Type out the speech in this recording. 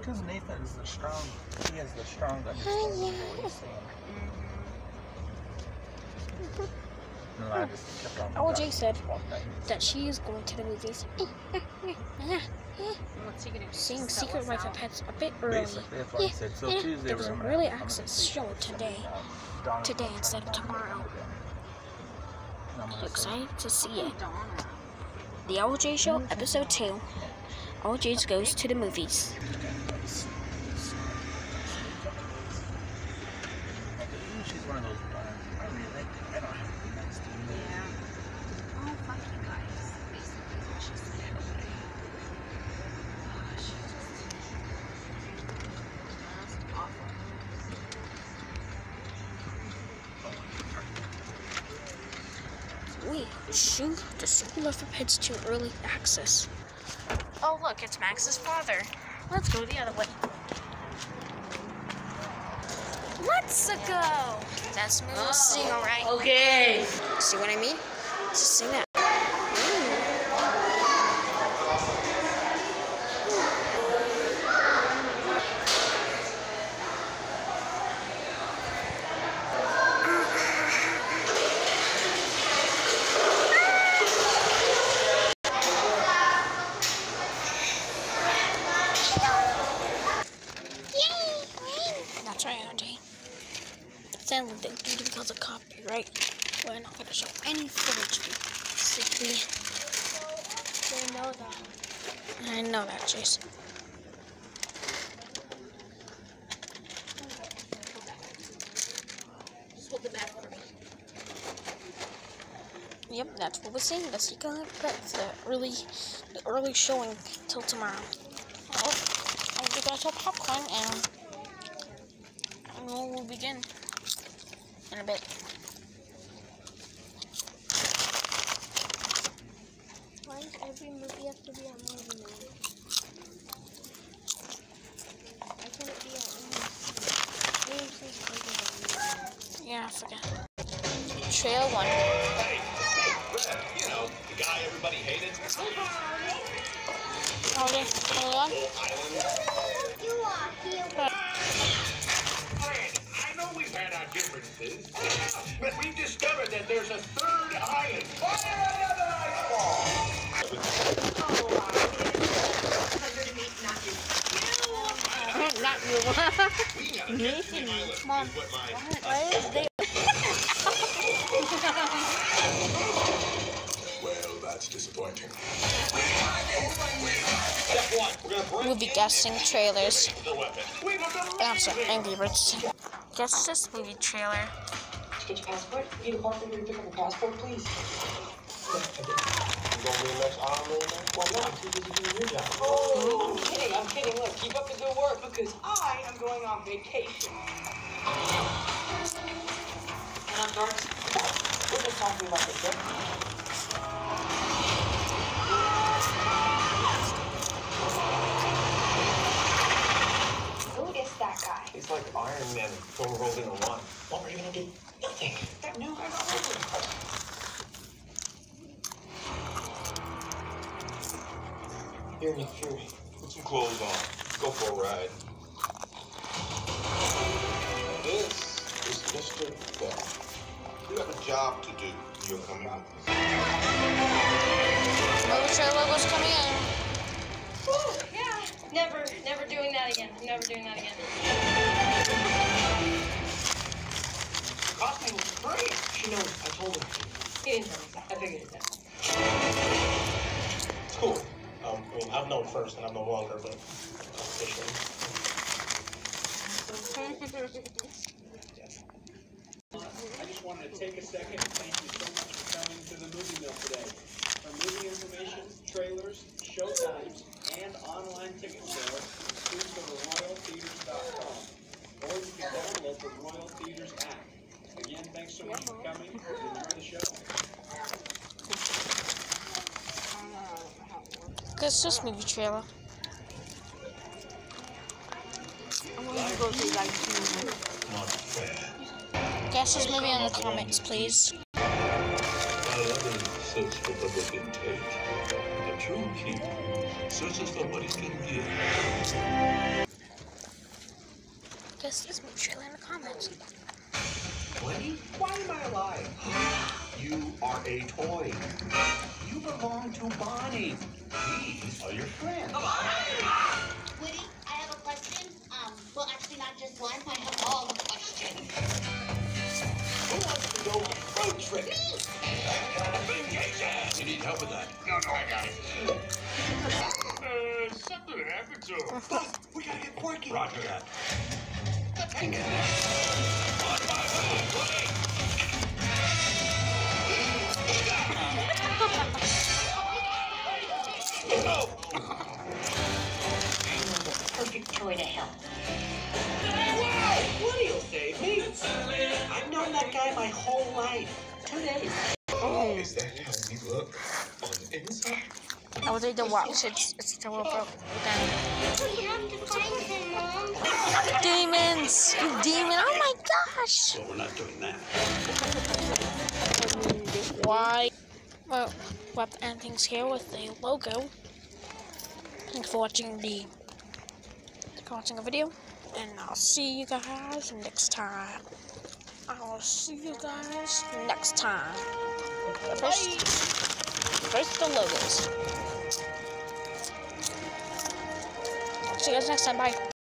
because Nathan's the strong. He has the strong understanding of what he's saying. Mm-hmm. No, I just kept on. Oh, OJ said that she is going to the movies. What's he gonna do? Seeing Sell Secret us Life of? Pets a bit early. Basically, that's Yeah, said. So yeah, Tuesday there was we're a really I'm access show today. Uh, Donna Today instead of tomorrow. again. I'm I'm gonna say, excited to see it. Donna. The LJ Show, Episode 2. LJ goes to the movies. She's one of those ones. I mean, they, they don't have to be nice to you. Yeah. Oh, fuck you guys. Basically, is what she said. Oh, she just. That's awful. We shoot the Secret Life of Pets to early access. Oh, look, it's Max's father. Let's go the other way. Let's go. That's me sing, all right. Okay. See what I mean? Just sing that. That's right, Auntie. It's only due because copyright. We're not going to show any footage, basically. They know that. I know that, Jason. Hold it back for me. Yep, that's what we're seeing. The Secret Life of Pets, the early, the early showing till tomorrow. Well, I'll get guys some popcorn and, and we'll begin in a bit. Why does every movie have to be on movie night? Why can't be on AMC? AMC's bigger than Yeah, I forget. Trail one. You know, the guy everybody hated. Okay, hold on. You are here. Fred, I know we've had our differences, but we've discovered that there's a third island. Got Nathan, Mom. what my Why is they Well, that's disappointing. We're gonna movie guessing trailers? the weapon. We Answer. Angry Birds. Guess this movie trailer. Get your passport. Need a park for you to pick up a passport, please. You gonna be the next arm man? Why not? I'm too busy doing your job. Oh, I'm kidding. I'm kidding. Look, keep up the good work because I am going on vacation. And I'm Darks. We're just talking about the trip. Who is that guy? He's like Iron Man thrown rolled into one. What were you gonna do? Nothing. That new guy got over. You're Nick Fury. Put some clothes on. Go for a ride. You have a job to do. You're coming with us. Movie trailer was coming in. Whew, yeah. Never, never doing that again. I'm never doing that again. Costume was great. She knows. I told her. He didn't tell me that. I figured it out. It's cool. Um, I mean, I've known first and I've known longer, but officially. I just wanted to take a second and thank you so much for coming to the movie mill today. For movie information, trailers, showtimes, and online ticket sales, please go to royaltheaters.com. Or you can download the Royal Theaters app. Again, thanks so much for coming. Enjoy the show. Guess this movie trailer. Not fair. Guess this movie in the comments, please. While others for the book take, the true king searches for what he can give. this Disney trailer in the comments. Woody, why am I alive? You are a toy. You belong to Bonnie. These are your friends. Woody, I have a question. Um, well, actually, not just one. Vacation! You need help with that? No, no, I got it. Uh, something happened to him. But we gotta get working. Roger that. Hang in there. On my way, Woody! Go! Perfect toy to help. Wow, Woody'll save me. I've known that guy my whole life. Two days. Is that how we look on the inside? I was able to watch it's it's still broke down. We have to find him, Mom. Demons! You demon! Oh my gosh! Well, we're not doing that. Why? Well, we'll have to end things here with the logo. Thanks for watching the for watching the video, and I'll see you guys next time. I'll see you guys next time. First, first the logos. See you guys next time. Bye.